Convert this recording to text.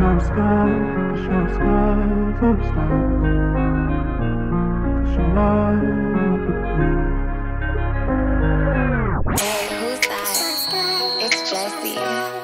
shadow sky, the shadow sky from the start. Cause you light up the blue. Hey, who's that? It's Jessie.